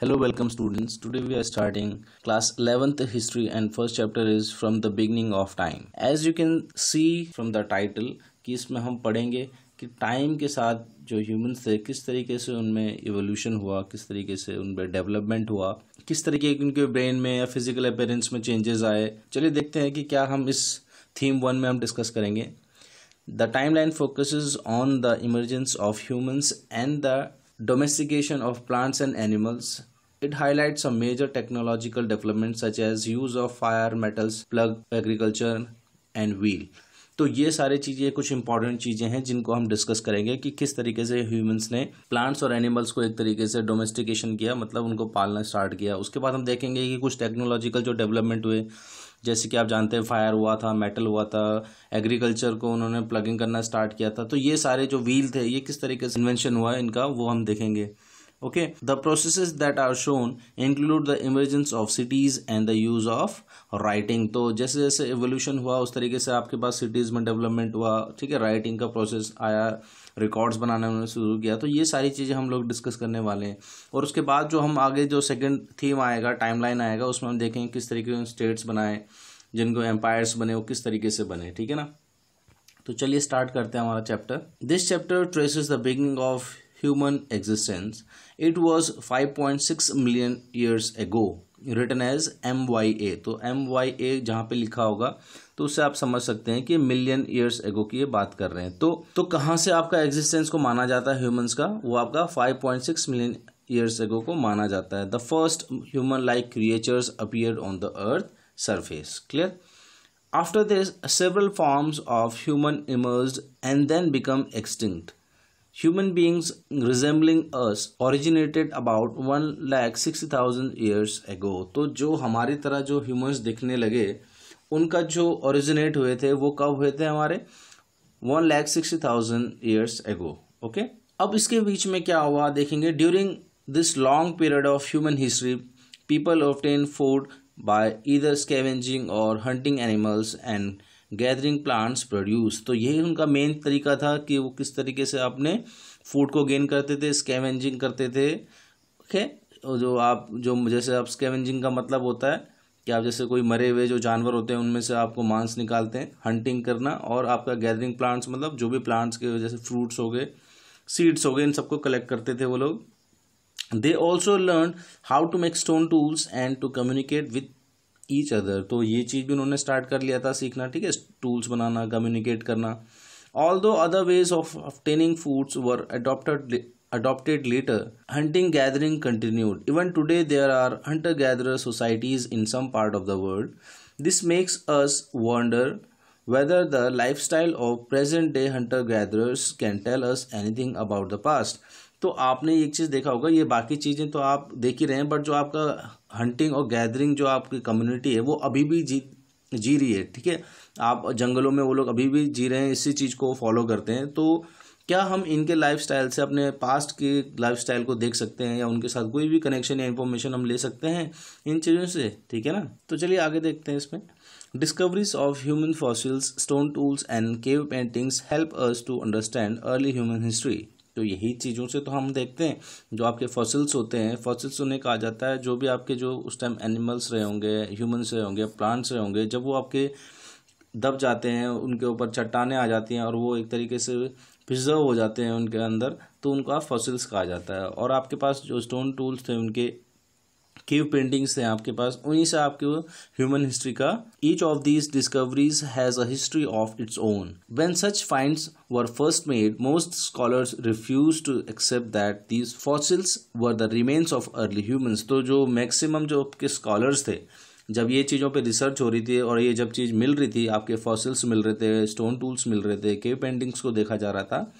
Hello welcome students. Today we are starting class 11th history and first chapter is from the beginning of time as you can see from the title कि इसमें हम पढ़ेंगे कि time के साथ जो humans थे, किस तरीके से उनमें इवोल्यूशन हुआ, किस तरीके से उन पर डेवलपमेंट हुआ, किस तरीके के उनके ब्रेन में या फ़िज़िकल अपेयरेंस में चेंजेस आए। चलिए देखते हैं कि क्या हम इस थीम वन में हम डिस्कस करेंगे। The time line focus on the emergence of humans and the domestication of plants and animals It highlights some major technological developments such as use of fire, metals, plug, agriculture and wheel. तो ये सारी चीज़ें कुछ important चीज़ें हैं जिनको हम discuss करेंगे कि किस तरीके से ह्यूमंस ने प्लांट्स और एनिमल्स को एक तरीके से डोमेस्टिकेशन किया मतलब उनको पालना स्टार्ट किया। उसके बाद हम देखेंगे कि कुछ टेक्नोलॉजिकल जो डेवलपमेंट हुए जैसे कि आप जानते हैं फायर हुआ था मेटल हुआ था एग्रीकल्चर को उन्होंने प्लगिंग करना स्टार्ट किया था। तो ये सारे जो व्हील थे ये किस तरीके से इन्वेंशन हुआ इनका वो हम देखेंगे। Okay? The processes that are shown include the emergence of cities and the use of writing तो जैसे जैसे एवोल्यूशन हुआ, उस तरीके से आपके पास सिटीज़ में डेवलपमेंट हुआ, ठीक है? राइटिंग का प्रोसेस आया रिकॉर्ड्स बनाने में शुरू किया। तो ये सारी चीज़ें हम लोग डिस्कस करने वाले हैं। और उसके बाद जो हम आगे जो सेकंड थीम आएगा टाइमलाइन आएगा, उसमें हम देखेंगे किस तरीके से स्टेट्स बनाए, जिनको एम्पायर्स बने, वो किस तरीके से बने, ठीक है ना? तो चलिए स्टार्ट करते हैं हमारा chapter this chapter traces the beginning of human existence. It was 5.6 million years ago written as M Y A तो एम वाई ए जहाँ पे लिखा होगा तो उससे आप समझ सकते हैं कि मिलियन ईयर्स एगो की ये बात कर रहे हैं। तो तो कहाँ से आपका एग्जिस्टेंस को माना जाता है ह्यूमंस का? वो आपका 5.6 मिलियन ईयर्स एगो को माना जाता है। The first human like creatures appear on the earth surface clear after this several forms of human emerge and then become extinct Human beings resembling us originated about one lakh sixty thousand years ago तो जो हमारी तरह जो humans दिखने लगे, उनका जो originate हुए थे, वो कब हुए थे हमारे? One lakh sixty thousand years ago okay अब इसके बीच में क्या हुआ देखेंगे? During this long period of human history people obtain food by either scavenging और hunting animals and gathering plants produce तो यही उनका मेन तरीका था कि वो किस तरीके से अपने फ़ूड को गेन करते थे स्कैवेंजिंग करते थे। ओके जो आप, जो जैसे आप स्कैवेंजिंग का मतलब होता है कि आप जैसे कोई मरे हुए जो जानवर होते हैं, उनमें से आपको मांस निकालते हैं हंटिंग करना और आपका गैदरिंग प्लांट्स मतलब जो भी प्लांट्स के जैसे फ्रूट्स हो गए सीड्स हो गए, इन सबको कलेक्ट करते थे वो लोग। They also learn how to make stone tools and to communicate with each other तो ये चीज़ भी उन्होंने स्टार्ट कर लिया था सीखना, ठीक है? टूल्स बनाना कम्युनिकेट करना। Although other ways of obtaining foods were adopted adopted later hunting gathering continued even today there are hunter gather societies in some part of the world this makes us wonder whether the lifestyle of present day hunter gatherers can tell us anything about the past तो आपने एक चीज़ देखा होगा, ये बाकी चीज़ें तो आप देख ही रहे हैं बट जो आपका हंटिंग और गैदरिंग जो आपकी कम्युनिटी है, वो अभी भी जी जी रही है, ठीक है? आप जंगलों में वो लोग अभी भी जी रहे हैं, इसी चीज़ को फॉलो करते हैं तो क्या हम इनके लाइफ से अपने पास्ट की लाइफ को देख सकते हैं या उनके साथ कोई भी कनेक्शन या इन्फॉर्मेशन हम ले सकते हैं इन चीज़ों से, ठीक है ना? तो चलिए आगे देखते हैं इसमें। Discoveries of human fossils stone tools and cave paintings help us to understand early human history तो यही चीज़ों से तो हम देखते हैं, जो आपके फॉसिल्स होते हैं फॉसिल्स उन्हें कहा जाता है, जो भी आपके जो उस टाइम एनिमल्स रहे होंगे ह्यूमन्स रहे होंगे प्लांट्स रहे होंगे, जब वो आपके दब जाते हैं, उनके ऊपर चट्टाने आ जाती हैं और वो एक तरीके से प्रिजर्व हो जाते हैं उनके अंदर तो उनको आप फॉसिल्स कहा जाता है। और आपके पास जो स्टोन टूल्स थे, उनके केव पेंटिंग्स थे आपके पास, उन्हीं से आपके ह्यूमन हिस्ट्री का each of these discoveries has a history of its own when such finds were first made most scholars refuse to accept that these fossils were the remains of early humans तो जो maximum जो आपके scholars थे, जब ये चीज़ों पे research हो रही थी और ये जब चीज़ मिल रही थी, आपके फॉसिल्स मिल रहे थे स्टोन टूल्स मिल रहे थे केव पेंटिंग्स को देखा जा रहा था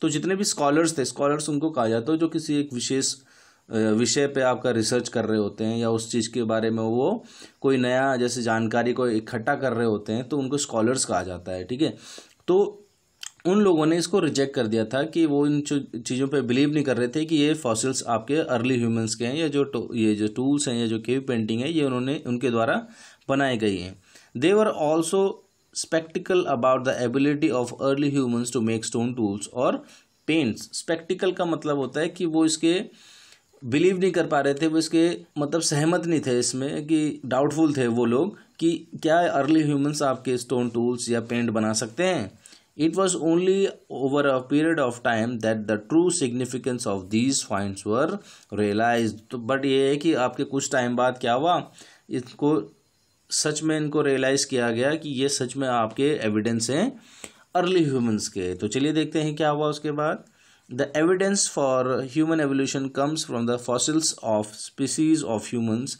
तो जितने भी स्कॉलर्स थे स्कॉलर्स उनको कहा जाता है जो किसी एक विशेष विषय पे आपका रिसर्च कर रहे होते हैं या उस चीज़ के बारे में वो कोई नया जैसे जानकारी को इकट्ठा कर रहे होते हैं तो उनको स्कॉलर्स कहा जाता है, ठीक है? तो उन लोगों ने इसको रिजेक्ट कर दिया था कि वो इन चीज़ों पे बिलीव नहीं कर रहे थे कि ये फॉसिल्स आपके अर्ली ह्यूमंस के हैं या जो ये जो टूल्स हैं या जो केव पेंटिंग है, ये उन्होंने, उनके द्वारा बनाई गई हैं। They were also sceptical about the ability of early humans to make stone tools और पेंट्स स्पेक्टिकल का मतलब होता है कि वो इसके बिलीव नहीं कर पा रहे थे, वो इसके मतलब सहमत नहीं थे इसमें कि डाउटफुल थे वो लोग कि क्या अर्ली ह्यूमंस आपके स्टोन टूल्स या पेंट बना सकते हैं। It was only over a period of time that the true significance of these finds were realise तो बट ये है कि आपके कुछ टाइम बाद क्या हुआ? इसको सच में इनको रियलाइज़ किया गया कि ये सच में आपके एविडेंस हैं अर्ली ह्यूमंस के। तो चलिए देखते हैं क्या हुआ उसके बाद। The evidence for human evolution comes from the fossils of species of humans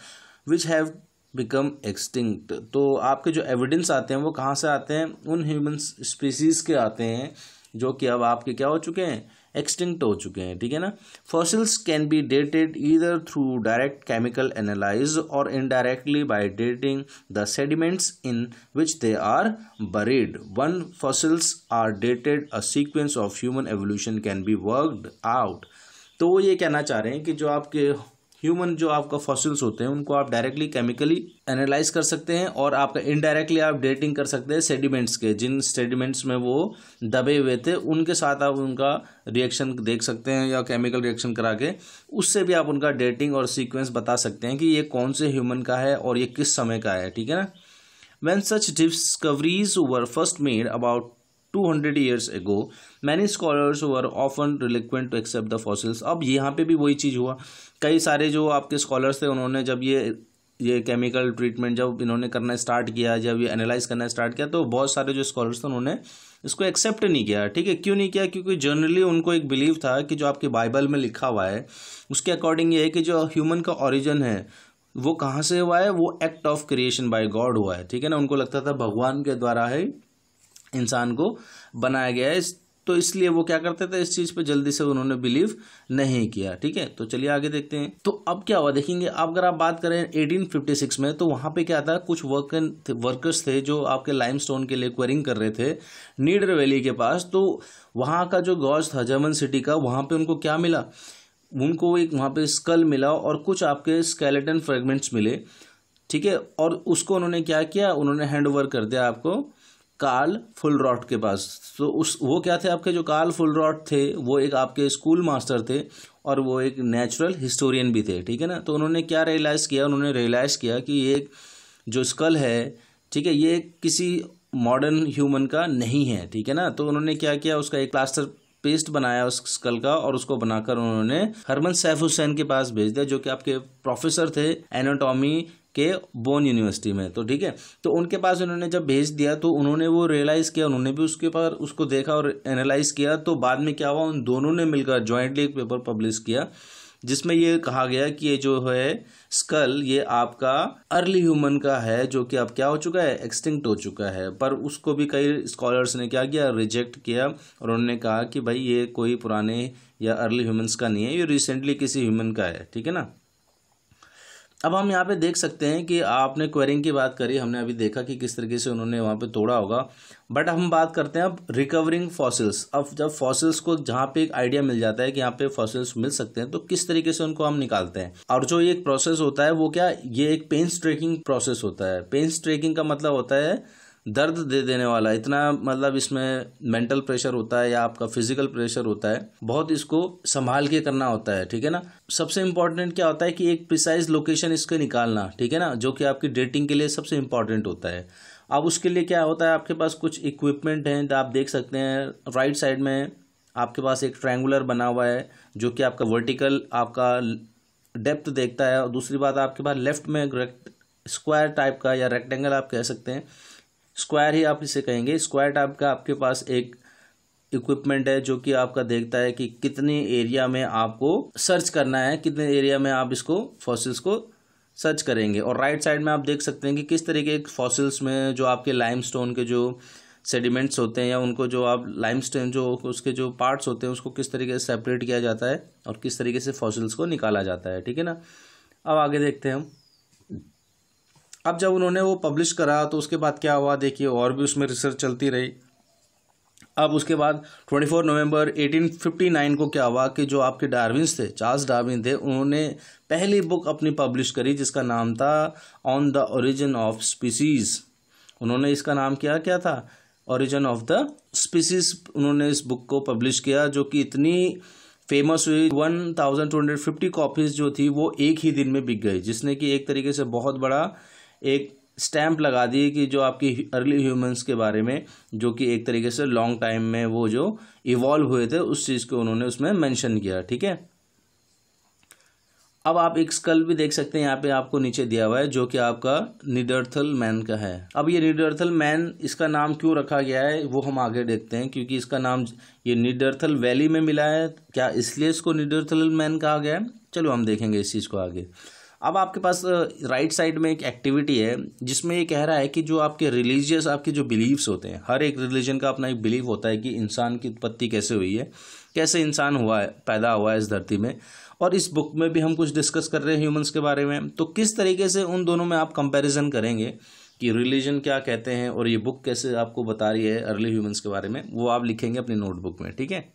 which have become extinct तो आपके जो एविडेंस आते हैं वो कहाँ से आते हैं उन ह्यूमन स्पीसीज के आते हैं जो कि अब आपके क्या हो चुके हैं एक्सटिंक्ट हो चुके हैं, ठीक है ना? Fossils can be dated either through direct chemical analyse और indirectly by dating the sediments in which they are buried once fossils are dated a sequence of human evolution can be worked out तो वो ये कहना चाह रहे हैं कि जो आपके ह्यूमन जो आपका फॉसिल्स होते हैं, उनको आप डायरेक्टली केमिकली एनालाइज कर सकते हैं और आपका इनडायरेक्टली आप डेटिंग कर सकते हैं सेडिमेंट्स के। जिन सेडिमेंट्स में वो दबे हुए थे, उनके साथ आप उनका रिएक्शन देख सकते हैं या केमिकल रिएक्शन करा के। उससे भी आप उनका डेटिंग और सीक्वेंस बता सकते हैं कि ये कौन से ह्यूमन का है और ये किस समय का है, ठीक है ना? When such discoveries were first made about 200 years ago, many scholars were often reluctant to accept the fossils, अब यहाँ पे भी वही चीज़ हुआ। कई सारे जो आपके स्कॉलर्स थे, उन्होंने जब ये ये केमिकल ट्रीटमेंट जब इन्होंने करना स्टार्ट किया, जब ये एनालाइज करना स्टार्ट किया तो बहुत सारे जो स्कॉलर्स थे, उन्होंने इसको एक्सेप्ट नहीं किया। ठीक है? क्यों नहीं किया? क्योंकि जनरली उनको एक बिलीव था कि जो आपके बाइबल में लिखा हुआ है, उसके अकॉर्डिंग ये है कि जो ह्यूमन का ओरिजिन है, वो कहाँ से हुआ है? वो act of creation by God हुआ है। ठीक है ना? उनको लगता था भगवान के द्वारा है इंसान को बनाया गया है। तो इसलिए वो क्या करते थे? इस चीज़ पे जल्दी से उन्होंने बिलीव नहीं किया, ठीक है? तो चलिए आगे देखते हैं। तो अब क्या हुआ? देखेंगे, अब अगर आप बात करें 1856 में तो वहाँ पे क्या था? कुछ वर्क वर्कर्स थे जो आपके लाइमस्टोन के लिए क्वेरिंग कर रहे थे नीडर वैली के पास। तो वहाँ का जो गॉज था जर्मन सिटी का, वहाँ पर उनको क्या मिला? उनको एक, वहाँ पर स्कल मिला और कुछ आपके स्केलेटन फ्रेगमेंट्स मिले, ठीक है? और उसको उन्होंने क्या किया? उन्होंने हैंड ओवर कर दिया आपको। काल फुल रॉट के पास। तो उस, वो क्या थे आपके? जो काल फुल रॉट थे, वो एक आपके स्कूल मास्टर थे और वो एक नेचुरल हिस्टोरियन भी थे, ठीक है ना? तो उन्होंने क्या रियलाइज़ किया? उन्होंने रियलाइज़ किया कि ये जो स्कल है, ठीक है, ये किसी मॉडर्न ह्यूमन का नहीं है, ठीक है ना? तो उन्होंने क्या किया? उसका एक प्लास्टर पेस्ट बनाया उस स्कल का और उसको बनाकर उन्होंने हरमन सैफ हुसैन के पास भेज दिया, जो कि आपके प्रोफेसर थे एनाटॉमी के बोन यूनिवर्सिटी में तो ठीक है? तो उनके पास उन्होंने जब भेज दिया तो उन्होंने वो रियलाइज़ किया, उन्होंने भी उसके पास, उसको देखा और एनालाइज किया तो बाद में क्या हुआ, उन दोनों ने मिलकर ज्वाइंटली एक पेपर पब्लिश किया, जिसमें ये कहा गया कि ये जो है स्कल ये आपका अर्ली ह्यूमन का है, जो कि अब क्या हो चुका है एक्सटिंक्ट हो चुका है। पर उसको भी कई स्कॉलर्स ने क्या किया रिजेक्ट किया, और उन्होंने कहा कि भाई, ये कोई पुराने या अर्ली ह्यूमंस का नहीं है, ये रिसेंटली किसी ह्यूमन का है, ठीक है ना? अब हम यहाँ पे देख सकते हैं कि आपने क्वेरिंग की बात करी, हमने अभी देखा कि किस तरीके से उन्होंने वहाँ पे तोड़ा होगा। बट हम बात करते हैं अब रिकवरिंग फॉसिल्स अब जब फॉसिल्स को जहाँ पे एक आइडिया मिल जाता है कि यहाँ पे फॉसिल्स मिल सकते हैं तो किस तरीके से उनको हम निकालते हैं? और जो एक प्रोसेस होता है, वो क्या, ये एक पेंस ट्रेकिंग प्रोसेस होता है। पेंस ट्रेकिंग का मतलब होता है दर्द दे देने वाला, इतना मतलब इसमें मेंटल प्रेशर होता है या आपका फ़िज़िकल प्रेशर होता है, बहुत इसको संभाल के करना होता है, ठीक है ना? सबसे इंपॉर्टेंट क्या होता है कि एक प्रिसाइज लोकेशन इसके निकालना, ठीक है ना? जो कि आपकी डेटिंग के लिए सबसे इंपॉर्टेंट होता है। अब उसके लिए क्या होता है, आपके पास कुछ इक्विपमेंट हैं तो आप देख सकते हैं राइट साइड में आपके पास एक ट्रायंगुलर बना हुआ है, जो कि आपका वर्टिकल आपका डेप्थ देखता है, और दूसरी बात, आपके पास लेफ़्ट में स्क्वायर टाइप का या रेक्टेंगल आप कह सकते हैं स्क्वायर ही आप इसे कहेंगे। स्क्वायर टाइप का आपके पास एक इक्विपमेंट है जो कि आपका देखता है कि कितने एरिया में आपको सर्च करना है, कितने एरिया में आप इसको फॉसिल्स को सर्च करेंगे। और राइट साइड में आप देख सकते हैं कि किस तरीके के फॉसिल्स में जो आपके लाइमस्टोन के जो सेडिमेंट्स होते हैं या उनको जो आप लाइमस्टोन जो उसके जो पार्ट्स होते हैं, उसको किस तरीके से सेपरेट किया जाता है और किस तरीके से फॉसिल्स को निकाला जाता है, ठीक है ना? अब आगे देखते हैं हम। अब जब उन्होंने वो पब्लिश करा तो उसके बाद क्या हुआ? देखिए, और भी उसमें रिसर्च चलती रही। अब उसके बाद 24 नवंबर 1859 को क्या हुआ कि जो आपके डार्विन्स थे चार्ल्स डार्विन थे, उन्होंने पहली बुक अपनी पब्लिश करी, जिसका नाम था on the origin of species उन्होंने इसका नाम क्या क्या था? ओरिजिन ऑफ़ द स्पीसीज उन्होंने इस बुक को पब्लिश किया, जो कि इतनी फ़ेमस हुई। One thousand two hundred fifty copies जो थी, वो एक ही दिन में बिक गई, जिसने कि एक तरीके से बहुत बड़ा एक स्टैंप लगा दिए कि जो आपकी अर्ली ह्यूमंस के बारे में, जो कि एक तरीके से लॉन्ग टाइम में वो जो इवॉल्व हुए थे, उस चीज़ को उन्होंने उसमें मेंशन किया, ठीक है? अब आप एक स्कल भी देख सकते हैं, यहाँ पे आपको नीचे दिया हुआ है, जो कि आपका निडर्थल मैन का है। अब ये निडर्थल मैन इसका नाम क्यों रखा गया है, वो हम आगे देखते हैं, क्योंकि इसका नाम ये निडर्थल वैली में मिला है। क्या इसलिए इसको निडर्थल मैन कहा गया है? चलो हम देखेंगे इस चीज़ को आगे। अब आपके पास राइट साइड में एक एक्टिविटी है, जिसमें ये कह रहा है कि जो आपके रिलीजियस आपके जो बिलीव्स होते हैं, हर एक रिलीजन का अपना एक बिलीव होता है कि इंसान की उत्पत्ति कैसे हुई है, कैसे इंसान हुआ है, पैदा हुआ है इस धरती में। और इस बुक में भी हम कुछ डिस्कस कर रहे हैं ह्यूमंस के बारे में। तो किस तरीके से उन दोनों में आप कंपैरिजन करेंगे कि रिलीजन क्या कहते हैं और ये बुक कैसे आपको बता रही है अर्ली ह्यूमंस के बारे में, वो आप लिखेंगे अपनी नोटबुक में, ठीक है?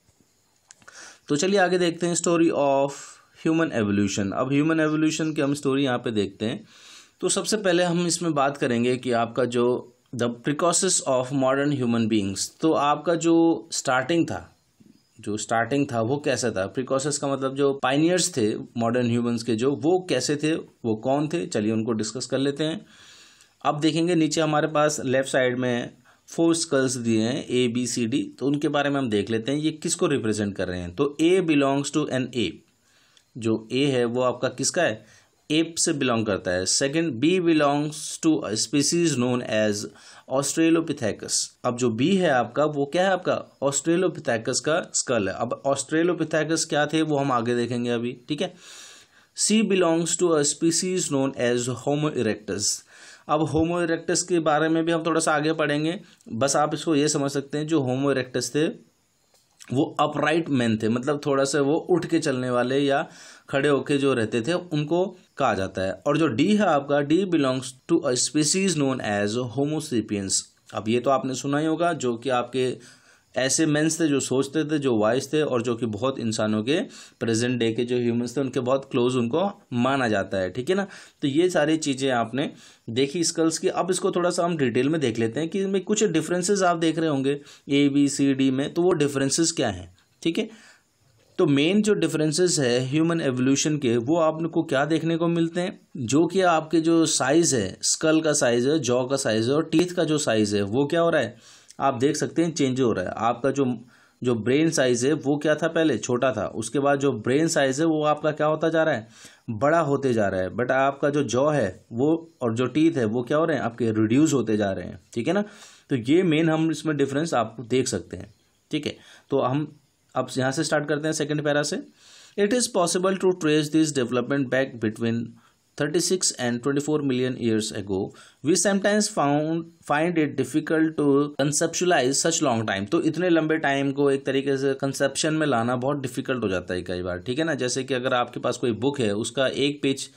तो चलिए आगे देखते हैं स्टोरी ऑफ़ ह्यूमन एवोल्यूशन अब ह्यूमन एवोल्यूशन की हम स्टोरी यहाँ पे देखते हैं। तो सबसे पहले हम इसमें बात करेंगे कि आपका जो the precursors of modern human beings तो आपका जो स्टार्टिंग था, जो स्टार्टिंग था, वो कैसा था? प्रिकॉसेस का मतलब जो पाइनियर्स थे मॉडर्न ह्यूमंस के जो, वो कैसे थे? वो कौन थे? चलिए उनको डिस्कस कर लेते हैं। अब देखेंगे नीचे हमारे पास लेफ़्ट साइड में फोर स्कल्स दिए हैं ए बी सी डी तो उनके बारे में हम देख लेते हैं, ये किसको रिप्रेजेंट कर रहे हैं? तो A belongs to an A जो ए है, वो आपका किसका है? एप से बिलोंग करता है। Second B belongs to species known as Australopithecus अब जो बी है आपका, वो क्या है आपका? ऑस्ट्रेलोपिथेकस का स्कल है। अब ऑस्ट्रेलोपिथेकस क्या थे, वो हम आगे देखेंगे अभी, ठीक है? C belongs to a species known as Homo erectus अब होमो इरेक्टस के बारे में भी हम थोड़ा सा आगे पढ़ेंगे। बस आप इसको ये समझ सकते हैं, जो होमो इरेक्टस थे वो अपराइट मैन थे मतलब थोड़ा सा वो उठ के चलने वाले या खड़े होके जो रहते थे, उनको कहा जाता है। और जो डी है आपका D belongs to a species known as Homo sapiens अब ये तो आपने सुना ही होगा, जो कि आपके ऐसे मेंस थे जो सोचते थे, जो वाइस थे और जो कि बहुत इंसानों के प्रेजेंट डे के जो ह्यूमंस थे, उनके बहुत क्लोज उनको माना जाता है, ठीक है ना? तो ये सारी चीज़ें आपने देखी स्कल्स की। अब इसको थोड़ा सा हम डिटेल में देख लेते हैं कि इसमें कुछ डिफरेंसेस आप देख रहे होंगे ए बी सी डी में तो वो डिफरेंसेस क्या हैं, ठीक है? तो मेन जो डिफरेंसेस है ह्यूमन एवोल्यूशन के, वो आपको क्या देखने को मिलते हैं? जो कि आपके जो साइज़ है स्कल का साइज़ है जॉ का साइज़ है और टीथ का जो साइज़ है, वो क्या हो रहा है? आप देख सकते हैं चेंज हो रहा है। आपका जो जो ब्रेन साइज़ है, वो क्या था पहले? छोटा था। उसके बाद जो ब्रेन साइज़ है, वो आपका क्या होता जा रहा है? बड़ा होते जा रहा है। बट आपका जो जॉ है, वो और जो टीथ है, वो क्या हो रहे हैं? आपके रिड्यूस होते जा रहे हैं। ठीक है ना? तो ये मेन हम इसमें डिफरेंस आप देख सकते हैं। ठीक है? तो हम अब यहाँ से स्टार्ट करते हैं सेकेंड पैरा से। It is possible to trace this development back between 36 and 24 million years ago, we sometimes found find it difficult to conceptualize such long time. तो इतने लंबे टाइम को एक तरीके से कंसेप्शन में लाना बहुत डिफ़िकल्ट हो जाता है कई बार ठीक है ना? जैसे कि अगर आपके पास कोई बुक है उसका एक पेज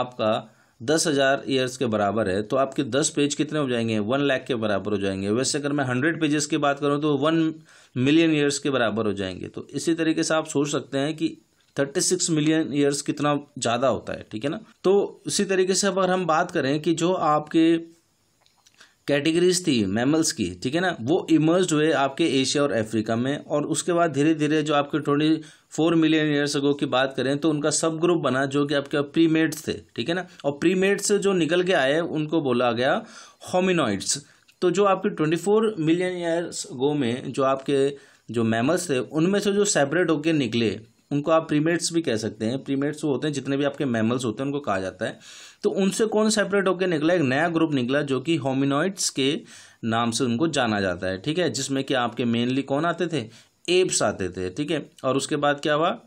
आपका दस हज़ार ईयर्स के बराबर है तो आपके दस पेज कितने हो जाएँगे? वन लाख के बराबर हो जाएँगे। वैसे अगर मैं हंड्रेड पेजेस की बात करूँ तो वन मिलियन ईयर्स के बराबर हो जाएँगे। तो इसी तरीके से आप सोच सकते हैं कि थर्टी सिक्स मिलियन ईयर्स कितना ज़्यादा होता है, ठीक है ना? तो उसी तरीके से अगर हम बात करें कि जो आपके कैटेगरीज थी, मैमल्स की, ठीक है ना, वो इमर्ज हुए आपके एशिया और अफ्रीका में, और उसके बाद धीरे धीरे जो आपके twenty four million years ago की बात करें तो उनका सब ग्रुप बना जो कि आपके प्रीमेट्स थे, ठीक है ना? और प्रीमेट्स जो निकल के आए, उनको बोला गया होमिनॉइड्स तो जो आपके twenty four million years go में जो आपके जो मैमल्स थे, उनमें से जो सेपरेट होकर निकले उनको आप प्रीमेट्स भी कह सकते हैं। प्रीमेट्स वो होते हैं, जितने भी आपके मैमल्स होते हैं, उनको कहा जाता है। तो उनसे कौन सेपरेट होकर निकला? एक नया ग्रुप निकला जो कि होमिनॉइड्स के नाम से उनको जाना जाता है, ठीक है? जिसमें कि आपके मेनली कौन आते थे? एप्स आते थे, ठीक है? और उसके बाद क्या हुआ?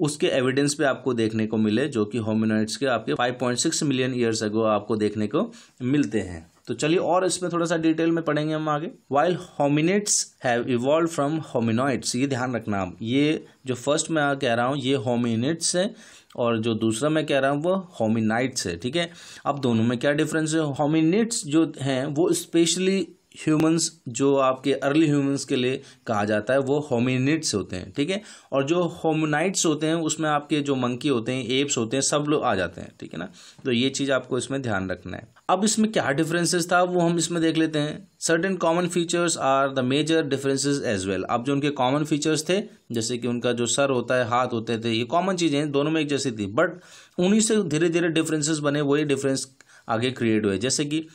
उसके एविडेंस पे आपको देखने को मिले, जो कि होमिनॉइड्स के आपके 5.6 मिलियन ईयर्स अगो आपको देखने को मिलते हैं। तो चलिए और इसमें थोड़ा सा डिटेल में पढ़ेंगे हम आगे। While hominids have evolve from hominoids ये ध्यान रखना आप। ये जो फ़र्स्ट मैं कह रहा हूँ, ये होमिनेट्स है और जो दूसरा मैं कह रहा हूँ, वो होमिनाइट्स है, ठीक है? अब दोनों में क्या डिफरेंस है? होमिनेट्स जो हैं, वो स्पेशली ह्यूमंस जो आपके अर्ली ह्यूमंस के लिए कहा जाता है, वो होमिनिट्स होते हैं, ठीक है? और जो होमनाइट्स होते हैं, उसमें आपके जो मंकी होते हैं एप्स होते हैं, सब लोग आ जाते हैं, ठीक है ना? तो ये चीज़ आपको इसमें ध्यान रखना है। अब इसमें क्या डिफरेंसेस था, वो हम इसमें देख लेते हैं। Certain common features are the major differences as well अब जो उनके कॉमन फीचर्स थे, जैसे कि उनका जो सर होता है, हाथ होते थे, ये कॉमन चीज़ें दोनों में एक जैसी थी। बट उन्हीं से धीरे धीरे डिफरेंसेस बने, वही डिफरेंस आगे क्रिएट हुए। जैसे कि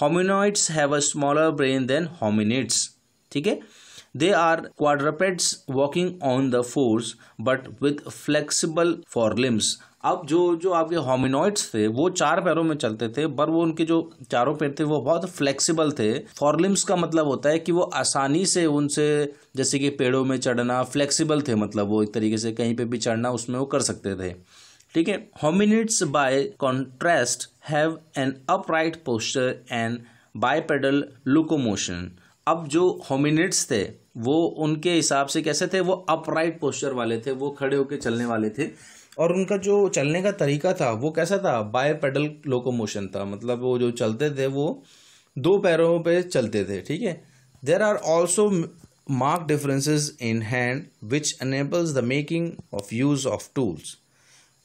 hominoids have a smaller brain than hominids ठीक है? They are quadrupeds walking on the fours but with flexible forelimbs अब जो जो आपके होमिनोइड्स थे, वो चार पैरों में चलते थे, पर वो उनके जो चारों पैर थे, वो बहुत फ्लेक्सिबल थे। फॉरलिम्स का मतलब होता है कि वो आसानी से उनसे, जैसे कि पेड़ों में चढ़ना फ्लेक्सिबल थे मतलब वो एक तरीके से कहीं पे भी चढ़ना, उसमें वो कर सकते थे। ठीक है? Hominids by contrast have an upright posture and bipedal locomotion अब जो होमिनिट्स थे, वो उनके हिसाब से कैसे थे? वो अपराइट पोस्टर वाले थे, वो खड़े होकर चलने वाले थे। और उनका जो चलने का तरीका था, वो कैसा था? बाय पेडल लोकोमोशन था। मतलब वो जो चलते थे, वो दो पैरों पे चलते थे, ठीक है? There are also mark differences in hand which enables the making of use of tools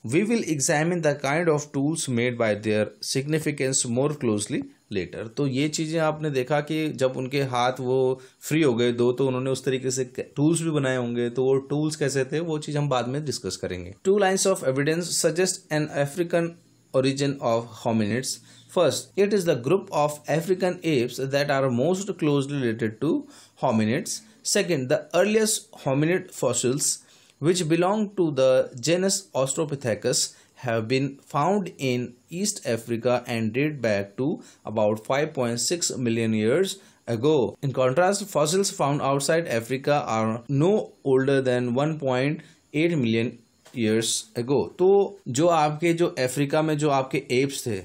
we will examine the kind of tools made by their significance more closely later तो ये चीज़ें आपने देखा कि जब उनके हाथ वो फ्री हो गए दो तो उन्होंने उस तरीके से टूल्स भी बनाए होंगे तो वो टूल्स कैसे थे वो चीज़ हम बाद में डिस्कस करेंगे two lines of evidence suggest an African origin of hominids. First, it is the group of African apes that are most closely related to hominids. Second, the earliest hominid fossils, which belong to the genus Australopithecus, have been found in East Africa and date back to about 5.6 million years ago. In contrast, fossils found outside Africa are no older than 1.8 million years ago. तो जो आपके जो Africa में जो आपके apps थे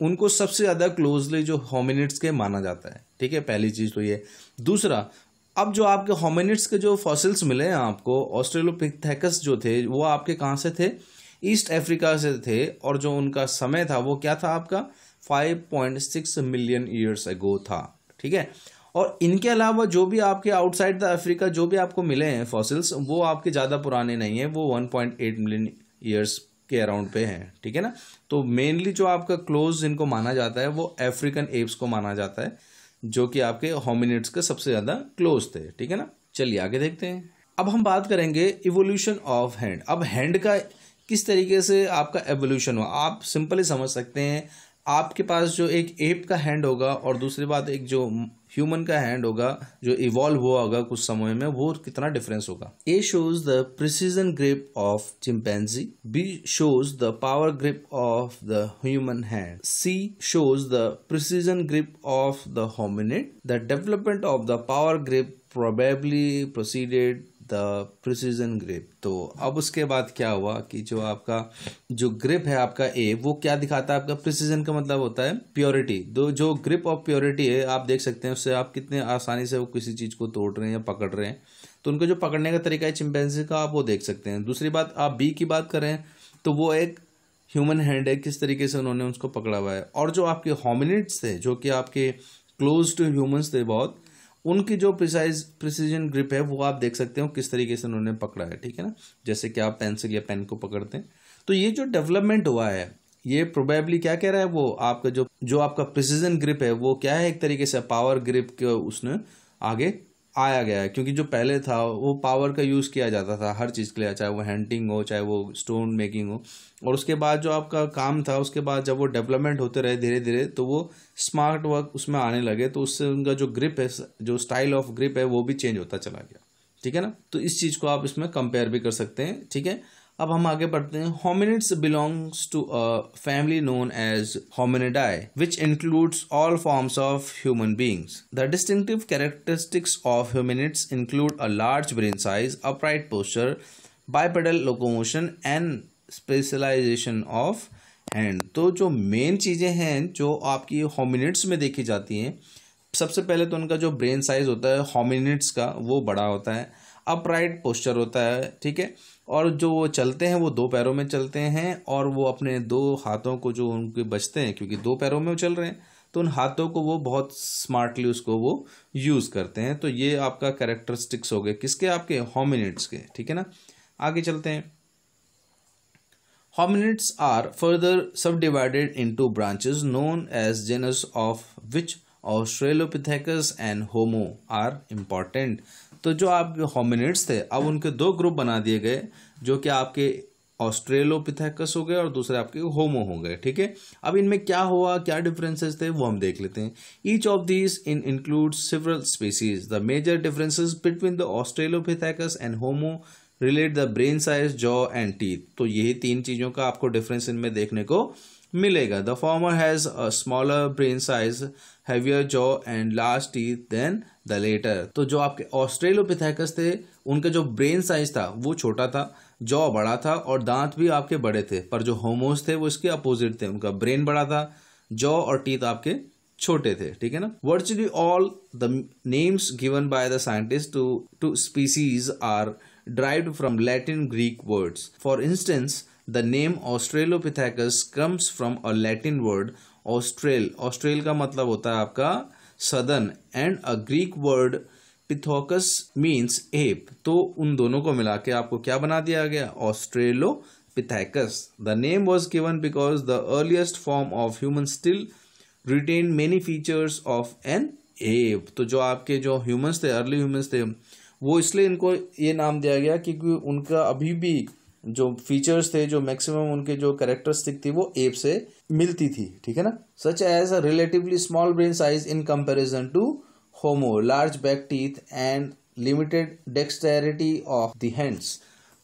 उनको सबसे ज़्यादा क्लोजली जो होमिनिट्स के माना जाता है ठीक है पहली चीज़ तो ये दूसरा अब जो आपके होमिनिट्स के जो फॉसिल्स मिले हैं आपको ऑस्ट्रेलोपिथेकस जो थे, वो आपके कहाँ से थे? ईस्ट अफ्रीका से थे और जो उनका समय था, वो क्या था आपका? 5.6 मिलियन ईयर्स अगो था, ठीक है? और इनके अलावा जो भी आपके आउटसाइड द अफ्रीका जो भी आपको मिले हैं फॉसिल्स वो आपके ज़्यादा पुराने नहीं हैं, वो 1.8 मिलियन ईयर्स के अराउंड पे हैं, ठीक है ना? तो मेनली जो आपका क्लोज इनको माना जाता है, वो अफ्रीकन एप्स को माना जाता है। जो कि आपके होमिनिट्स के सबसे ज़्यादा क्लोज थे, ठीक है ना? चलिए, आगे देखते हैं। अब हम बात करेंगे इवोल्यूशन ऑफ़ हैंड अब हैंड का किस तरीके से आपका एवोल्यूशन हुआ? आप सिंपली समझ सकते हैं। आपके पास जो एक एप का हैंड होगा और दूसरी बात, एक जो ह्यूमन का हैंड होगा, जो इवॉल्व हुआ होगा कुछ समय में, वो कितना डिफरेंस होगा? A shows the precision grip of chimpanzee B shows the power grip of the human hand C shows the precision grip of the hominid the development of the power grip probably preceded the precision grip तो अब उसके बाद क्या हुआ कि जो आपका, जो ग्रिप है आपका ए वो क्या दिखाता है आपका? प्रिसीजन का मतलब होता है प्योरिटी दो, जो ग्रिप ऑफ़ प्योरिटी है, आप देख सकते हैं, उससे आप कितने आसानी से वो किसी चीज़ को तोड़ रहे हैं या पकड़ रहे हैं। तो उनका जो पकड़ने का तरीका है चिंपैंसी का, आप वो देख सकते हैं। दूसरी बात, आप बी की बात करें तो वो एक ह्यूमन हैंड है, किस तरीके से उन्होंने उसको पकड़ा हुआ है। और जो आपके होमिनिट्स थे, जो कि आपके क्लोज टू ह्यूमंस थे बहुत उनकी जो प्रिसाइज प्रिसीजन ग्रिप है, वो आप देख सकते हो किस तरीके से उन्होंने पकड़ा है, ठीक है ना? जैसे कि आप पेंसिल या पेन को पकड़ते हैं। तो ये जो डेवलपमेंट हुआ है, ये प्रोबेबली क्या कह रहा है? वो आपका जो जो आपका प्रिसीजन ग्रिप है, वो क्या है एक तरीके से? पावर ग्रिप के उसने आगे आया गया है, क्योंकि जो पहले था, वो पावर का यूज़ किया जाता था हर चीज़ के लिए, चाहे वो हैंटिंग हो, चाहे वो स्टोन मेकिंग हो। और उसके बाद जो आपका काम था, उसके बाद जब वो डेवलपमेंट होते रहे धीरे धीरे तो वो स्मार्ट वर्क उसमें आने लगे तो उससे उनका जो ग्रिप है, जो स्टाइल ऑफ़ ग्रिप है, वो भी चेंज होता चला गया। ठीक है ना? तो इस चीज़ को आप इसमें कंपेयर भी कर सकते हैं, ठीक है? अब हम आगे बढ़ते हैं। Hominids belongs to a family known as hominidae which includes all forms of human beings the distinctive characteristics of hominids include a large brain size upright posture bipedal locomotion and specialisation of hand तो जो main चीज़ें हैं, जो आपकी hominids में देखी जाती हैं, सबसे पहले तो उनका जो ब्रेन साइज़ होता है होमिनिट्स का, वो बड़ा होता है। अपराइट पोस्चर होता है, ठीक है? और जो वो चलते हैं, वो दो पैरों में चलते हैं और वो अपने दो हाथों को जो उनके बचते हैं, क्योंकि दो पैरों में वो चल रहे हैं तो उन हाथों को वो बहुत स्मार्टली उसको वो यूज़ करते हैं। तो ये आपका कैरेक्टरिस्टिक्स हो गए। किसके? आपके होमिनिट्स के, ठीक है ना? आगे चलते हैं। Hominids are further subdivided into branches known as genus of which Australopithecus and Homo are important. तो जो आपके होमिनिड्स थे, अब उनके दो ग्रुप बना दिए गए, जो कि आपके ऑस्ट्रेलोपिथेकस हो गए और दूसरे आपके होमो हो गए, ठीक है? अब इनमें क्या हुआ, क्या डिफरेंसेस थे, वो हम देख लेते हैं। Each of these in include several species the major differences between the Australopithecus and Homo relate the brain size jaw and teeth तो यही तीन चीज़ों का आपको डिफरेंस इनमें देखने को मिलेगा। The former has a smaller brain size heavier jaw and large teeth than the latter तो जो आपके ऑस्ट्रेलोपिथेकस थे उनका जो ब्रेन साइज़ था वो छोटा था जॉ बड़ा था और दांत भी आपके बड़े थे पर जो होमोस थे वो इसके अपोजिट थे। उनका ब्रेन बड़ा था जॉ और टीथ आपके छोटे थे ठीक है ना? Virtually all the names given by the scientist to to species are derived from Latin Greek words. For instance, the name Australopithecus comes from a Latin word Austral. Austral का मतलब होता है आपका southern and a Greek word pithecus means ape तो उन दोनों को मिला के आपको क्या बना दिया गया? Australopithecus the name was given because the earliest form of human still retain many features of an ape तो जो आपके जो ह्यूमन्स थे अर्ली ह्यूमन्स थे, वो इसलिए इनको ये नाम दिया गया क्योंकि उनका अभी भी जो फीचर्स थे, जो मैक्सिमम उनके जो कैरेक्टरिस्टिक थी, वो एप से मिलती थी, ठीक है ना? Such as a relatively small brain size in comparison to Homo large back teeth and limited dexterity of the hands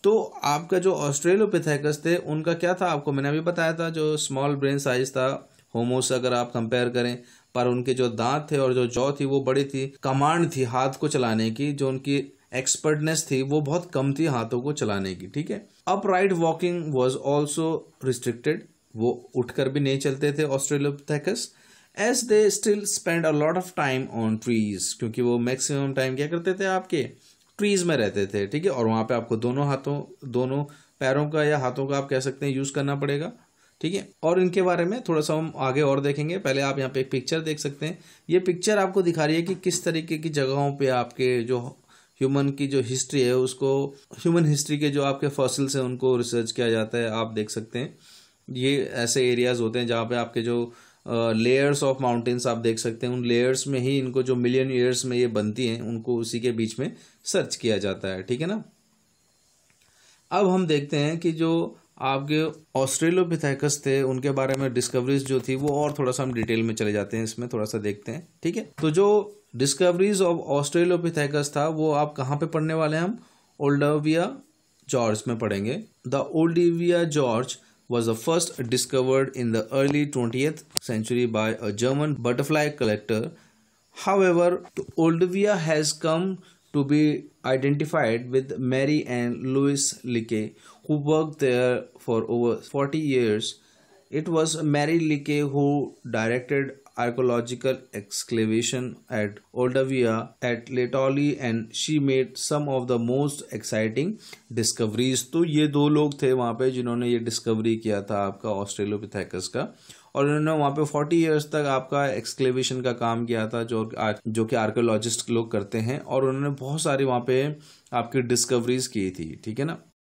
तो आपका जो ऑस्ट्रेलोपिथेकस थे, उनका क्या था आपको? मैंने अभी बताया था जो स्मॉल ब्रेन साइज़ था होमो से अगर आप कंपेयर करें, पर उनके जो दांत थे और जो जौ थी, वो बड़ी थी, कमांड थी हाथ को चलाने की, जो उनकी एक्सपर्टनेस थी, वो बहुत कम थी हाथों को चलाने की, ठीक है? Upright walking was also restricted वो उठकर भी नहीं चलते थे Australopithecus as they still spend a lot of time on trees क्योंकि वो मैक्सिमम टाइम क्या करते थे आपके? ट्रीज में रहते थे, ठीक है? और वहाँ पे आपको दोनों हाथों, दोनों पैरों का या हाथों का आप कह सकते हैं यूज़ करना पड़ेगा, ठीक है? और इनके बारे में थोड़ा सा हम आगे और देखेंगे। पहले आप यहाँ पे एक पिक्चर देख सकते हैं। ये पिक्चर आपको दिखा रही है कि किस तरीके की जगहों पे आपके जो ह्यूमन की जो हिस्ट्री है, उसको ह्यूमन हिस्ट्री के जो आपके फॉसिल्स हैं, उनको रिसर्च किया जाता है, आप देख सकते हैं। ये ऐसे एरियाज़ होते हैं जहाँ पे आपके जो लेयर्स ऑफ़ माउंटेन्स आप देख सकते हैं। उन लेयर्स में ही इनको जो मिलियन ईयर्स में ये बनती हैं, उनको उसी के बीच में सर्च किया जाता है, ठीक है ना? अब हम देखते हैं कि जो आपके ऑस्ट्रेलोपिथेकस थे, उनके बारे में डिस्कवरीज जो थी, वो और थोड़ा सा हम डिटेल में चले जाते हैं, इसमें थोड़ा सा देखते हैं, ठीक है? तो जो डिस्कवरीज ऑफ़ ऑस्ट्रेलियोपिथेकस था, वो आप कहाँ पे पढ़ने वाले हैं हम? ओल्डविया जॉर्ज में पढ़ेंगे। The Olduvai gorge was the first discovered in the early twenty century by a German butterfly collector how Olduvai has come to be identified with Mary and Louis Leakey who work there for over forty years it was Mary Leakey who directed archaeological excavation at Oldavia at Letoli, and she made some of the most exciting discoveries. तो ये दो लोग थे वहाँ पे जिन्होंने ये discovery किया था आपका ऑस्ट्रेलोपिथेकस का। और उन्होंने वहाँ पे फोर्टी ईयर्स तक आपका एक्सक्लेवेशन का काम किया था जो जो कि आर्कोलॉजिस्ट लोग करते हैं। और उन्होंने बहुत सारी वहाँ पे आपकी डिस्कवरीज की थी, ठीक है ना?